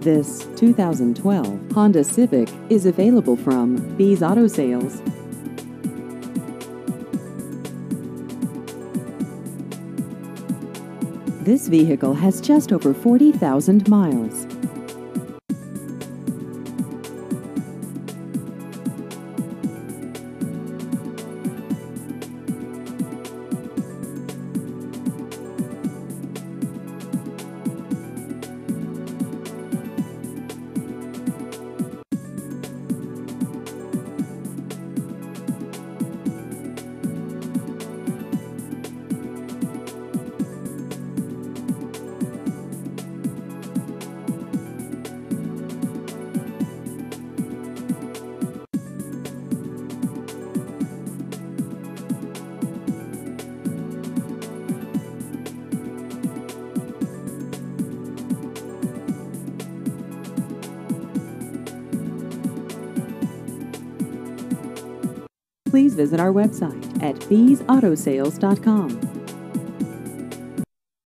This 2012 Honda Civic is available from Beas Auto Sales. This vehicle has just over 40,000 miles. Please visit our website at beasautosales.com.